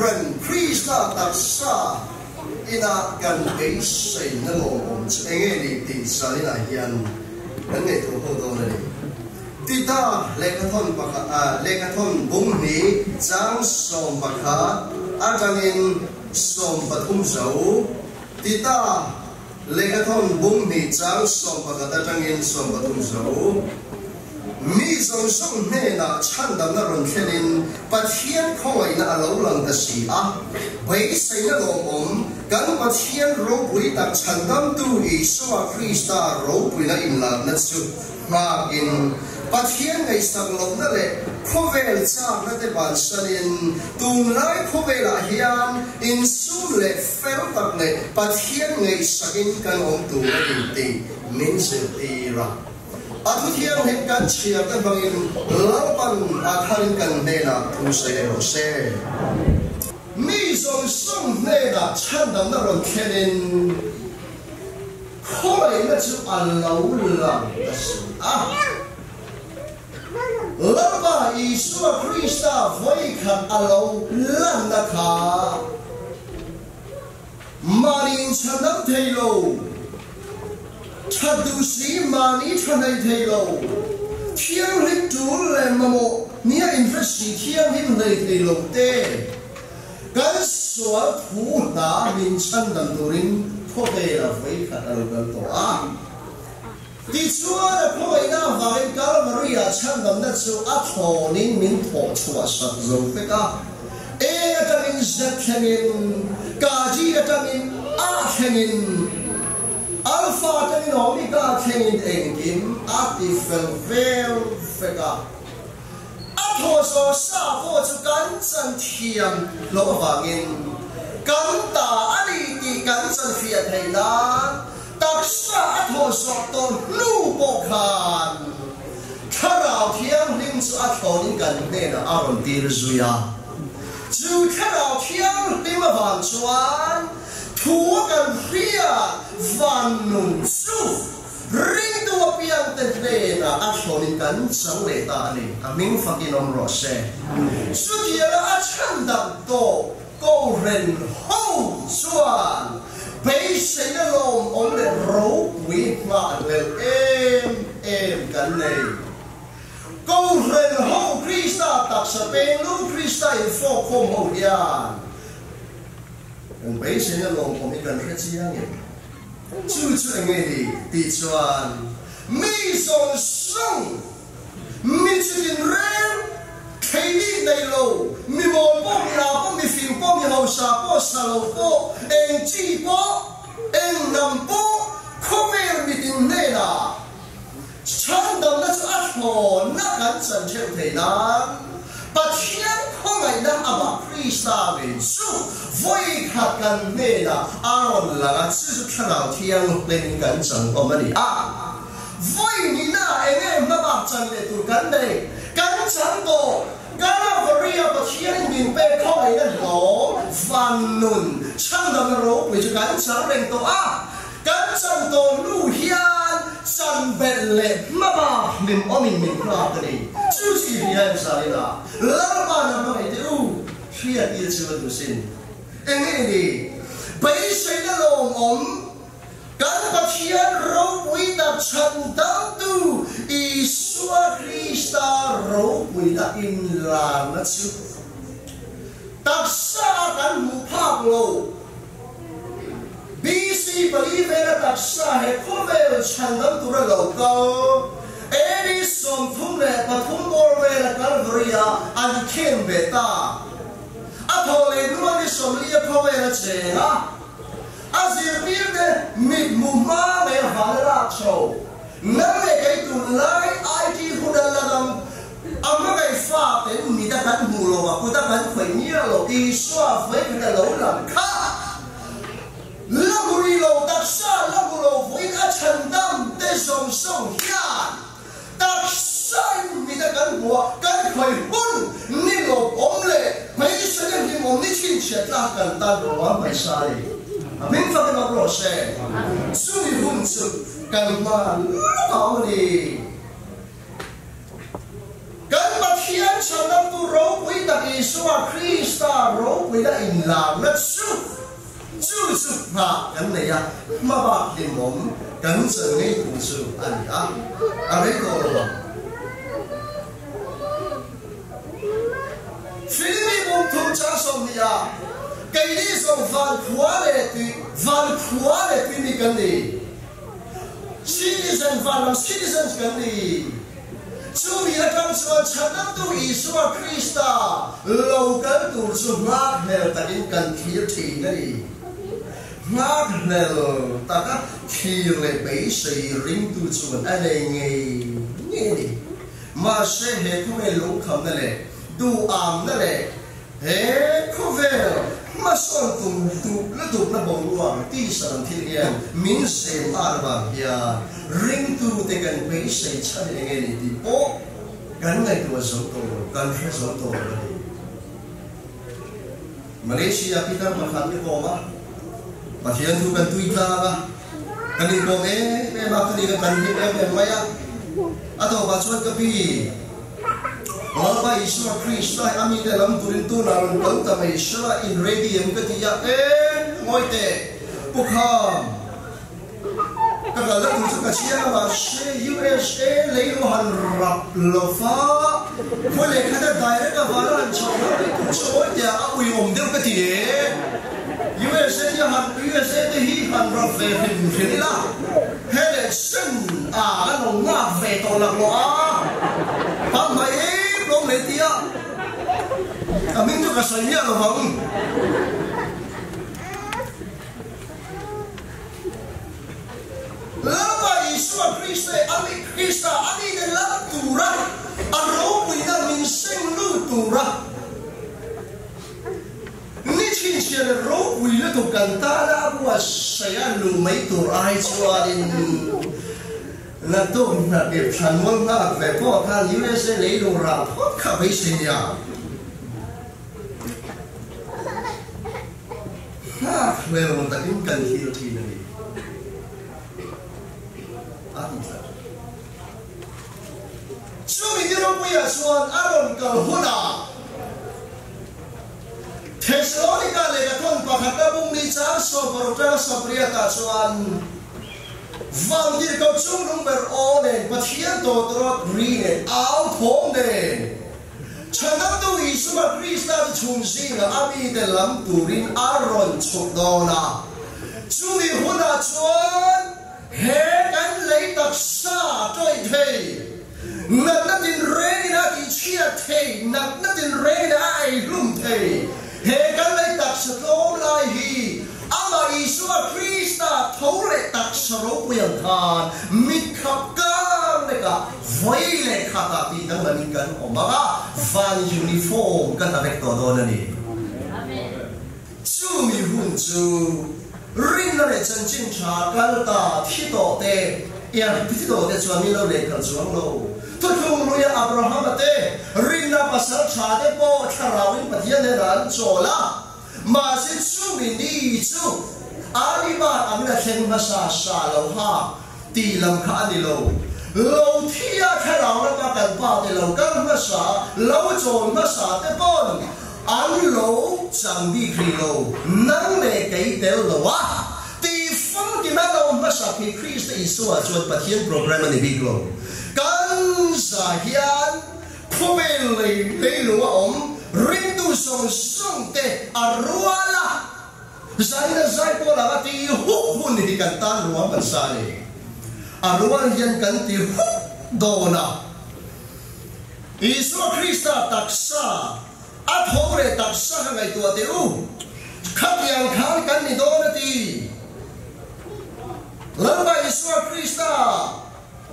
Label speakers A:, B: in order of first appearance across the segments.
A: ren Krista tak sa. Ina kan ei sei na lo om che nge ni ti sa ni na hian nan nge to ho do na ni ti ta le ka thon pa ka le ka thon bung ni chang som pa kha a chang in som pa thum zo ti ta le ka thon bung ni chang som pa ka ta chang in som pa thum zo mi zong song me na chan dam na ron thenin pathian khoi na alo lang da si a bai sai na lo om kan pathian ro pui tak chan dam tu i so a krista ro pui na in la na chu ma in pathian ngai sang lo na le khovel cha na te ban sanin tung lai khovel a hian in su le fel tak le pathian ngai sakin kan om tu na in ti min se ti ra atu thiang hen kan chia kan bangin lapan atharin kan nena thu se ro se mi som som nena chan dam na ron khenin khoi na chu an lo lang ta su a lapa isu krista voi khat alo lan na kha marin chanam thailo chadu si mani chanai thei lo thiang hit tu le mamo nia investi thiang hit nei thei lo te kan swa thu na min chan dan turin pho ve la vai kha al gal to a ti chua da pho ai na vai kal maria chan dam na chu a tho nin min tho chua sa zo pe ka e atamin zat thangin ka ji atamin a thangin Alpha ten Alpha Omega ten in Engim at the fel fega. At ho so sa ho chu kan chan thiam lo wangin. Kan ta ani ti kan chan fia thei na. Tak sa at ho so ton lu bo khan. Karao thiam lim chu at ho nin kan ne na aron tir zuya. Chu karao thiam lim awan chuan. Thua kan ria vanno su! Rindu apiang a ashonin kan saweta ani aming fakinom rose sutiela achandam to ko ren ho suan bay sinalom on the road with ma well em em kan nei ko ren ho krista tak sa pelu krista i fo kom ho yan ang bay sinalom on 跟那个这样的，就出那里地砖，没上上，没出人人，开你内路，没毛包米拉包米fin包米后沙包沙路包，en 鸡包，en 南包，可没米定内啦，唱到那是阿婆，那敢整成谁呢？把天 ngay lang ama Krista min su voi khat kan me la aron la ga chi su thana thiang len kan chang ko mani a voi ni na enge ma ba chan le tu kan dai kan chang ko Gana varia pathian min pe khoi na lo fan nun chang dam ro pe kan chang reng to a kan chang to lu hian san ben le ma ba min o min min kra ta ni su si hi ha sa ni la la ba na ba ni tu hi a il chu du sin eng ni ni bai sai na lo om kan ba chian ro wi da chan da tu i sua krista ro wi da in la na chu tak sa kan mu phak lo BC believe in a tak sa he ko ve tu ra lo ka som thum le pathum bor ve la kalvaria an khem beta. A thole nu ni som li pho ve la che, ha. A zir bir de mit mu ma me va la cho. Na me kai tu lai ai ki hu da la dam. Amma kai fa te mi da kan mu lo wa ku da kan khoi ni lo ti swa ve ka lo lam kha. Lamuri lo tak sa lamuro voi ka chan dam te som som hian. Mo ni ta kan ta lo wa mai sai a min fa ka ro se su ni hun su kan ma lo ni kan ma thian cha tu ro rô quý đặc ý Krista rô quý đã in làm nó su, su chú mà cái này à mà bà thì mồm cái sự ngay cũng sự anh à à đấy rồi thu cha ni cái đi som van khóa lệ tu van khóa lệ tu mi cái này citizen van làm citizen cái này e chú mi là trong so chân năm tu Isua Krista lâu cái tu so ngác nèo ta đến cần thiệt thì này ngác nèo ta các khi lệ bấy sĩ ring tu chuan anh này nghe nghe đi mà sẽ e hệ không hề lũ khẩm này du am na le ê có về mà son tum tu le tu na bong ruang ti san thiên yan min se ar ba ya ring tu te gan pe se chan le nge ni ti po gan ngai tu zo to gan he zo to Malaysia kita makan ni ko ma Pasian tu kan tuita ba kan ni ko me me ma kan ni kan ni me maya atau basuan kepi Baba Yeshua Krishna ami de lam turin tu narun tau tama Yeshua in ready yang ke tiya eh moi te pukha kada la tu ka chia ma she USA le ro han rap lo fa ko le kada direct ka wala han chho tu chho ya a ui om de ka ti USA ya han USA te hi han rap ve hin khila Castagnano fa uno. Lama Yeshua Cristo Ali Cristo Ali della Tura Arrobuina Minseng Lutura Nici Chere Robuina Tu cantara Bua Sayan Lumei Turai Chuarin là tôi là điệp sản quân là về có tha lý lên sẽ lấy đồ rào thoát cả mấy sinh nhà akhbar muntaqimkan hidup di Nabi Sumi dirupu ya suan aron kal huda Tesalonika legaton pakatabung di car so berutra so priyata suan Valdir kau cungung berone Patiento trot rine Alpone chẳng năm tu ý sư mà Krista thì chung sinh là ami để làm tu Aaron aron chụp đó na chú đi hôn à chuan hệ cánh lấy đặc xa trôi thề nặng nát tin rê na kỳ chia thề nặng nát tin rê na ai lum thề hệ cánh lấy đặc xa lô lai hi. Ama Isua Krista thấu lệ tạc sở quyền thàn. Mít khắp căng lệ cả foi le khata ti dang manin kan omaga van uniform kan avek to do nani amen chu mi hun chu rin na le chan chin cha kal ta thi to te ya ti to te chu mi lo le kan chuang lo to thu lu ya abraham te rin na pasal cha de po tharawin pathian le ran chola ma sin chu mi ni chu ani ba amna chen ma sa sa lo ha ti lam kha ni lo lo thi kan pa te lo kan ma sa lo chon ma sa te pon ang lo chang bi kri lo nang le kai te lo wa ti phong ti ma lo ma sa ki christ isu a chuan pathian program ni bi lo kan sa hian phobel le le lo om rin tu song song te arwala zai na zai po la ti hu hun hi kan tan ruam kan sa ni arwal yan kan ti hu Iiso Krista taksa. At hore taksa ka ngai tua te u. Khat yang khan kan ni do na ti lamba Iiso Krista.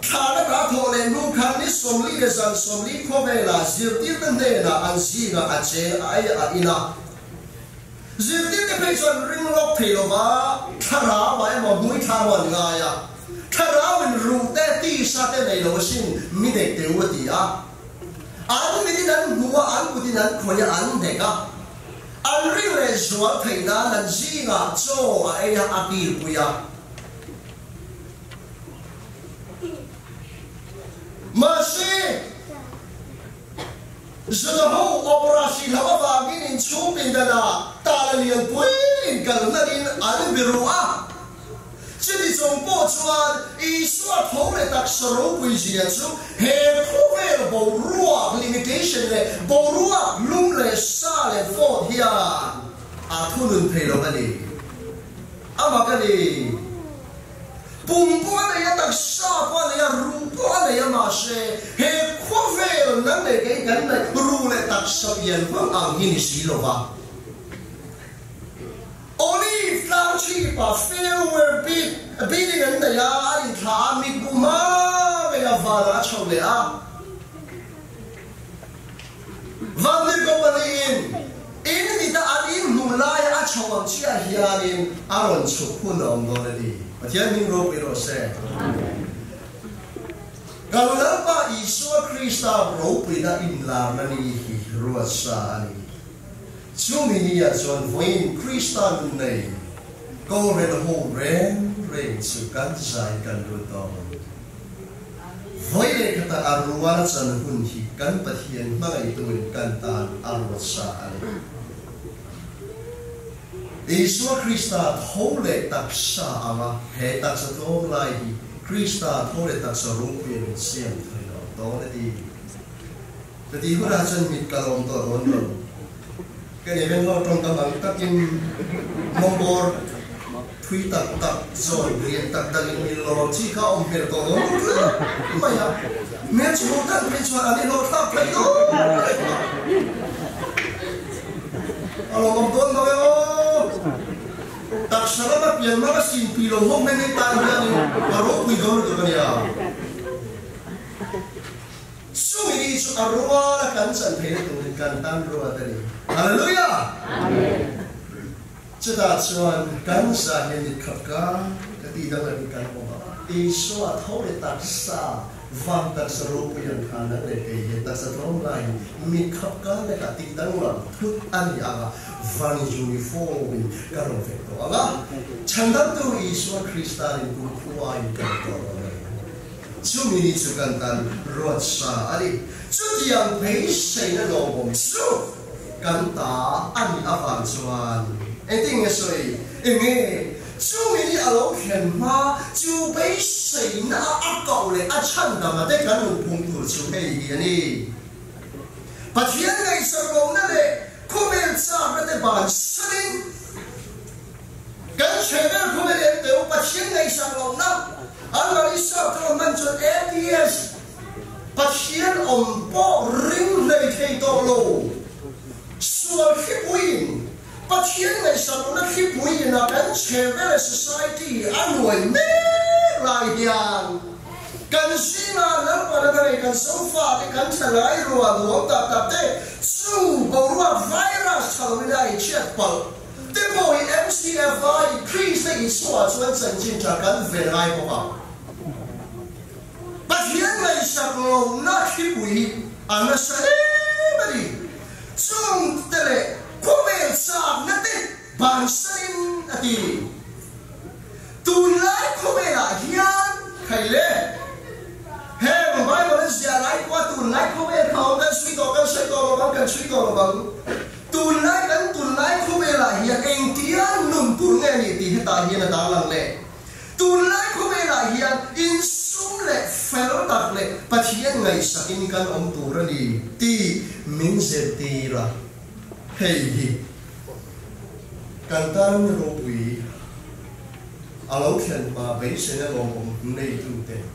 A: Thana ka thole nu khan ni somli de san somli kho ve la zirti tan de na an si na a che ai a ina. Zirti ke pe chon ring lok thelo ma thara wa ma bui tha wa nga ya. Thara win ru te ti sa te nei lo sin mi de te u ti a an mi ti nan nuwa an ku ti nan khoya an de ka. An ring le zwa thei na nan si nga cho a e ai a ki ku ya. Ba cái đó là ta là liền quên in cái là in anh bị rùa chỉ đi trong bộ chuan ý số thấu lại đặc sở hữu quy gì chú hệ khu về bộ 신의보루와룸레사레포디아아토는페로가니아마가니뿜뿜에야딱샤뿜에야룸뿜에야마셰헤코베르남에게간다룸레딱샤비엔아기니시로바 Only flower cheap, a fair word be a beating in the yard in time, me boom, ah, me a vara chow de ah. 청원 취하 희하님 아론 축훈 엉거리 대한민국 이로세 가르라바 이수와 크리스타 로프이나 임라나니 히루아사니 주민이야 전 보인 크리스타 눈네 고렌 호렌 레인 수간 사이간 루동 voile kata arwar san hun hi kan pathian ma ai tuin kan tan arwa sa ani Isua Kristaat hole tak ala he tapsa sa Kristaat hole tapsa Krista thole tak sa rung pi min siam thai hura chan mit takin mombor thui tak tak zoi rien tak tak in lo chi ka om per to no ma ya me chu tak me yang mana simpi lo ngom meni tanya ni ha. baru aku idol tu kan ya sumi isu arwa la kansan pene tu ni kantan roa lah tadi. Haleluya! Amin. Cita cuan kansan ni kapka ketidak lagi kan mo isu atau le taksa ฟังตักสรุปยังทานนักเรียนเองตักสรุปไลน์มีขับการในการติดตั้งหลังทุกอันยาวันยูนิฟอร์มการเฟกตัวละฉันนั้นตัวอิสวาคริสตานิกุควายกันตัวเลยชุมินิชุกันตันรวดสาอริชุดยังเพยใช้นโลบมชุกันตาอันอวันชวนเอ็งติ้งเอสวยเอ็งเอ 招你啲阿老強嘛，就俾成日阿阿舊嚟阿親，就唔係得緊做半途朝氣嘅人呢。不聽嘅時候，嗰啲顧名思義都唔係。sa lai rua nuam ta ta te su bo rua virus sa mi lai chet pal te bo i MCFI increase the isua chuan chen chin ta gần ve lại mo ha ba hian lai sa lo na khi bui đi sa e bari chung tele kumen sa na te ban sin ati tu lai kumela hian khaile mamay mo rin siya lai kwa tunay kumel kao kan sui to kan sui to lo bang kan sui to lo bang tunay kan tunay kumela hiyan eng tiyan nun pur nga ni ti hita hiyan na dalang le tunay kumela hiyan in sum le fellow tak le pathiyan ngay sa in kan om tura ni ti min se tira hei hi kan tan ro pui alo, khen ma be se na lo om nei tu te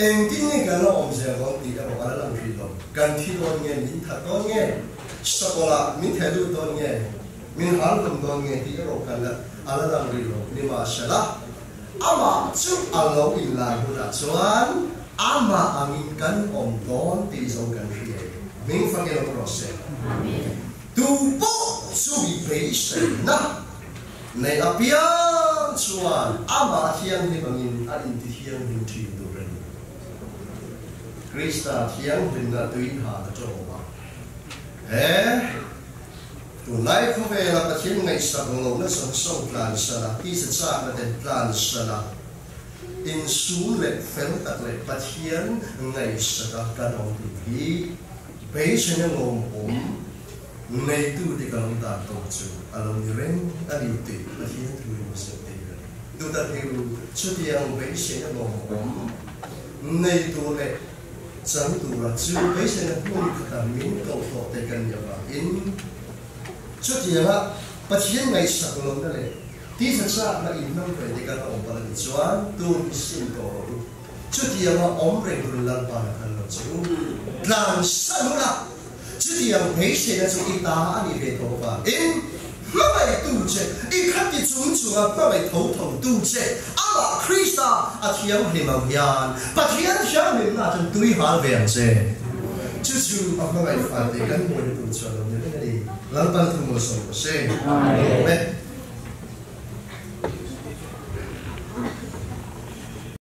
A: 엔딩에 가는 엄세건 네가 뭐가는 미리로 간티로니에 민타도니에 시작보라 민태도도니에 민한금도니에 이거로 간다 알아다 미리로 니마샤라 아마 쭉 알로 일라고다 저한 아마 아민간 엄돈 디종 간티에 민파게로 프로세 두보 수비 베이스나 내 앞이야 주한 아마 희양니 방인 아닌 희양니 주인 krista tiếng hình là tuyên hạ là cho ba thế, tu lai khu là la pathian ngày sa ngô na song song plan sa là ki sa là na plan sa là, in su le fel tak le pathian ngai sa ka ka nong ti hi pe nó ngom om ngày tu di kalong ta to chu along ni ren ali ti pathian tu mo se ti tu ta hiu chu ti ang pe nó ngom ổn ngày tu lệ chẳng tù là chú mấy xe là quân được cả miếng cầu thọ tại cần nhà bà. In chút tiền á bắt hiến ngày sạc lòng đó lệ tí thật ra là in năm về thì cần ông bà là choán tu đi xin cầu chút tiền á ông rèn hồn lần bà là cần là chú làm sao nữa chút tiền mấy xe là chú chúng ta anh về cầu bà. In 各位读者，你看的清楚啊！各位头痛读者，阿拉 Christa 阿天阿尼某人，白天讲的那阵对话变声，就是阿各位发的跟我的读者们一样的，冷白汤什么什么，咩？